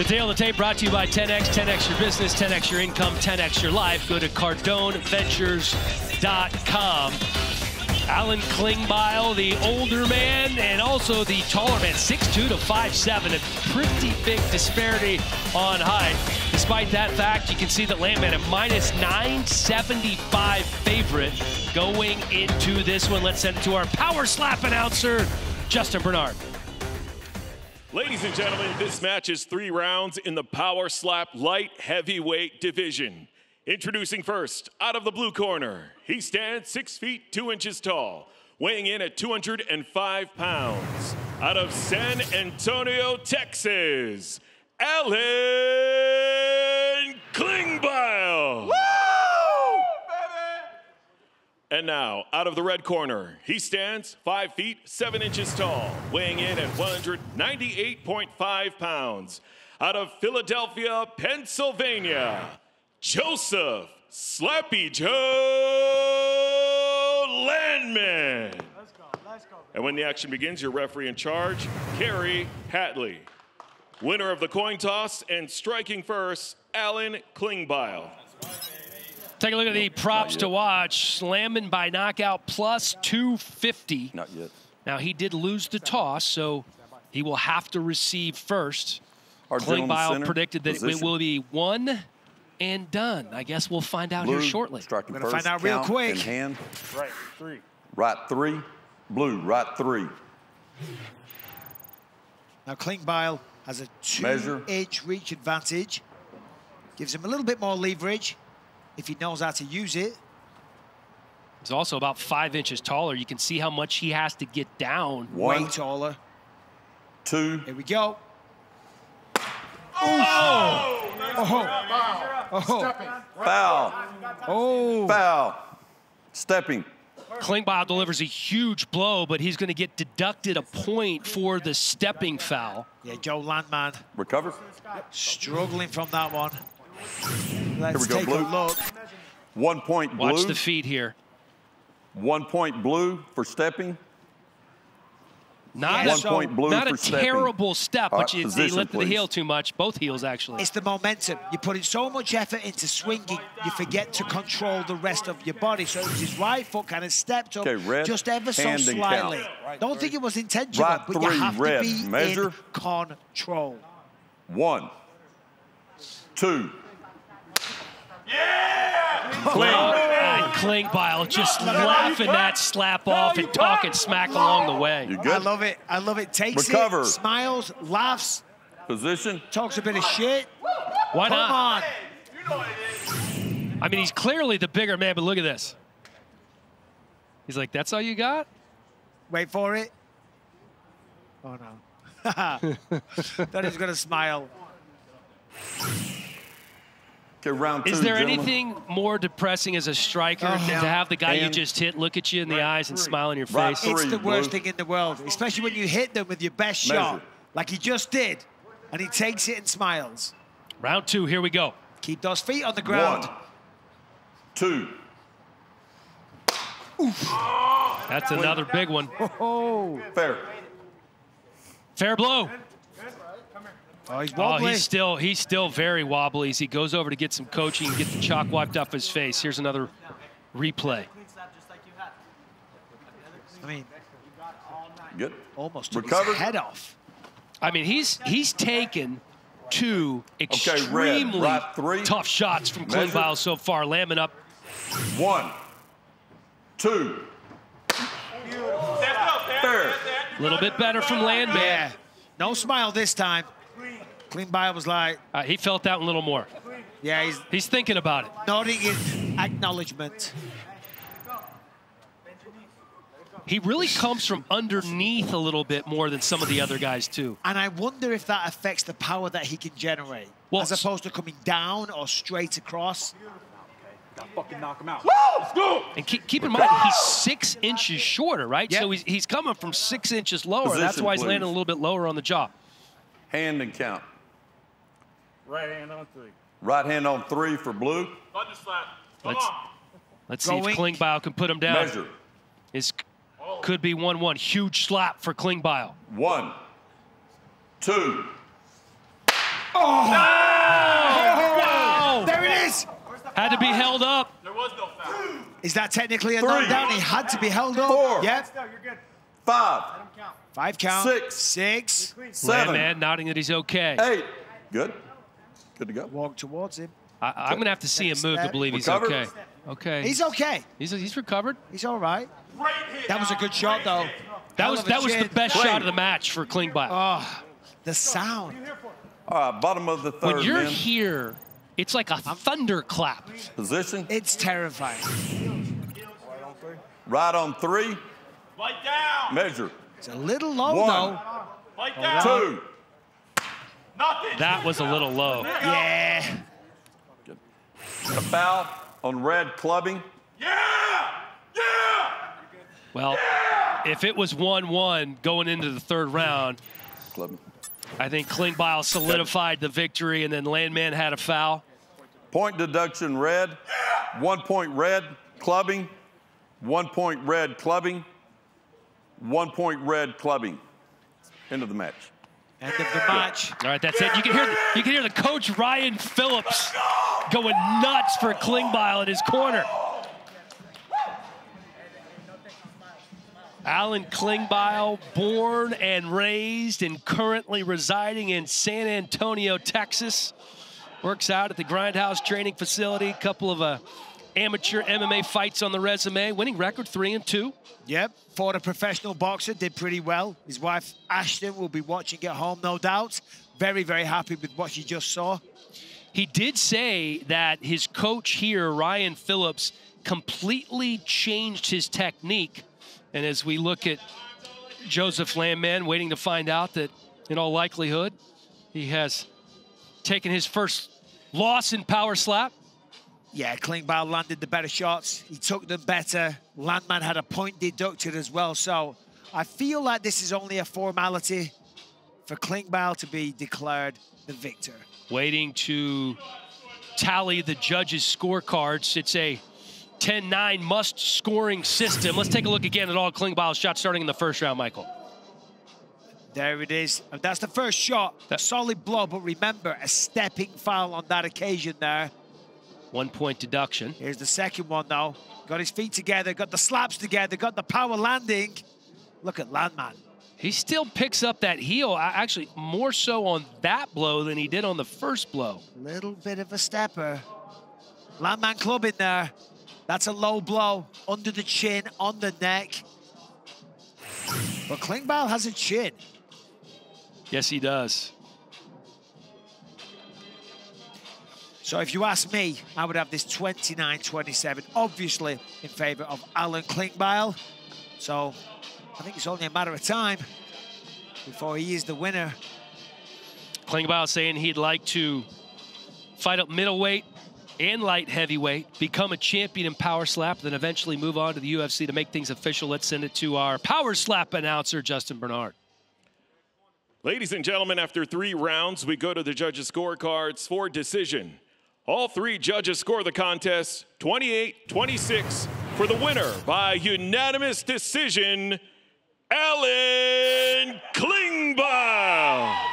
The tale of the tape brought to you by 10X. 10X your business, 10X your income, 10X your life. Go to CardoneVentures.com. Alan Klingbeil, the older man, and also the taller man, 6'2 to 5'7, a pretty big disparity on height. Despite that fact, you can see that Landman at minus 975 favorite going into this one. Let's send it to our power slap announcer, Justin Bernard. Ladies and gentlemen, this match is three rounds in the Power Slap Light Heavyweight Division. Introducing first, out of the blue corner, he stands six feet two inches tall, weighing in at 205 pounds. Out of San Antonio, Texas, Alan Klingbeil. Woo! And now, out of the red corner, he stands five feet seven inches tall, weighing in at 198.5 pounds. Out of Philadelphia, Pennsylvania, Joseph Slappy Joe Landman. Let's go, let's go. And when the action begins, your referee in charge, Kerry Hatley. Winner of the coin toss and striking first, Alan Klingbeil. Take a look at the props to watch. Landman by knockout plus 250. Not yet. Now, he did lose the toss, so he will have to receive first. Klingbeil predicted that position. it will be one and done. I guess we'll find out Blue, here shortly. Striking We're going to find out real quick. hand. Right, three. Right, three. Blue, right, three. Now, Klingbeil has a two-inch reach advantage. Gives him a little bit more leverage if he knows how to use it. He's also about five inches taller. You can see how much he has to get down. One, Way taller. Two. Here we go. Oh! Oh! Oh! oh. Foul. Oh. Foul. Stepping. Klingbeil delivers a huge blow, but he's going to get deducted a point for the stepping foul. Yeah, Joe Landman. Recover. Struggling from that one. Let's here we go, take blue. a look. One point blue. Watch the feet here. One point blue for stepping. Not One a, point blue not for a stepping. terrible step, but you, position, he lifted the heel too much. Both heels, actually. It's the momentum. You're putting so much effort into swinging, you forget to control the rest of your body. So his right foot kind of stepped up Okay, red, just ever so slightly. count. Don't think it was intentional, Right but three, you have red. to be Measure. in control. One. Two. Kling, and Klingbeil just laughing that slap off and talking smack along the way. You I love it. I love it. Takes Recover. it, smiles, laughs, Position. talks a bit of shit. Why Come not? on. I mean, he's clearly the bigger man, but look at this. He's like, that's all you got? Wait for it. Oh, no. Thought he was going to smile. Okay, round two, Is there gentlemen. anything more depressing as a striker than to have the guy you just hit look at you in the eyes and smile in your Right face? three. It's the worst Blue. thing in the world, especially when you hit them with your best Measure. shot, like he just did, and he takes it and smiles. Round two, here we go. Keep those feet on the ground. One. Two. That's another big one. Oh, Fair. Fair blow. Oh he's Oh, he's still he's still very wobbly as he goes over to get some coaching and get the chalk wiped off his face. Here's another replay. I mean, Good. almost took Recovered. his head off. I mean, he's he's taken two red. extremely Right three. tough shots from Measure. Klingbeil so far. Landman up. One. Two. Fair. A little bit better from Landman. Yeah. No smile this time. Klingbeil was like, Uh, he felt that a little more. yeah, he's He's thinking about it. nodding in acknowledgement. He really comes from underneath a little bit more than some of the other guys, too. And I wonder if that affects the power that he can generate, Well, as opposed to coming down or straight across. Fucking knock him out. Let's go. And keep, keep in mind, he's six inches shorter, right? Yep. So he's, he's coming from six inches lower. That's why he's please. landing a little bit lower on the jaw. Hand and count. Right hand on three. Right hand on three for blue. Button slap. Come Let's, on. let's see if Going. Klingbeil can put him down. Measure. Is oh. could be 1-1. Huge slap for Klingbeil. One. Two. Oh. Wow! There it is. Had to be held up. There was no foul. Is that technically a Three. knockdown? He had to be held up. Four. Yep. No, you're good. Five, Five count. Six. Six. seven, Landman nodding that he's okay. eight. Good. Good to go. Walk towards him. I, I'm going to have to see him Next move to step. believe he's Recovered? okay. Okay. He's okay. he's, he's recovered. He's all right. That was a good shot, though. That Hell was that was the best Clean. shot of the match for Klingbeil. Oh, the sound. All right, bottom of the third. when you're men. here, it's like a thunderclap. Position. It's terrifying. Right on three. Light down. Measure. It's a little low, One. though. Light down. Two. Nothing. That was a little low. Yeah. A foul on red clubbing. Yeah. Yeah. Well, if it was 1-1 going into the third round, Clubbing. I think Klingbeil solidified the victory, and then Landman had a foul. Point deduction red. One point red clubbing. One point red clubbing. One point red clubbing. End of the match. End of the match. All right, that's it. You can hear you can hear the coach Ryan Phillips going nuts for Klingbeil in his corner. Alan Klingbeil, born and raised and currently residing in San Antonio, Texas. Works out at the Grindhouse Training Facility. A Couple of uh, amateur MMA fights on the resume. Winning record three and two. Yep. Fought a professional boxer, did pretty well. His wife, Ashton, will be watching at home, no doubt. Very, very happy with what she just saw. He did say that his coach here, Ryan Phillips, completely changed his technique. And as we look at Joseph Landman, waiting to find out that, in all likelihood, he has taken his first loss in power slap. Yeah, Klingbeil landed the better shots. He took them better. Landman had a point deducted as well. So I feel like this is only a formality for Klingbeil to be declared the victor. Waiting to tally the judges' scorecards. It's a 10-9 must-scoring system. Let's take a look again at all Klingbeil's shots starting in the first round, Michael. There it is. That's the first shot. A solid blow, but remember, a stepping foul on that occasion there. One-point deduction. Here's the second one, though. Got his feet together, got the slaps together, got the power landing. Look at Landman. He still picks up that heel, actually more so on that blow than he did on the first blow. Little bit of a stepper. Landman club in there. That's a low blow under the chin, on the neck. But Klingbeil has a chin. Yes, he does. So if you ask me, I would have this 29-27, obviously in favor of Alan Klingbeil. So I think it's only a matter of time before he is the winner. Klingbeil saying he'd like to fight up middleweight and light heavyweight, become a champion in power slap, then eventually move on to the UFC to make things official. Let's send it to our power slap announcer, Justin Bernard. Ladies and gentlemen, after three rounds, we go to the judges' scorecards for decision. All three judges score the contest 28 26 for the winner by unanimous decision, Alan Klingbeil.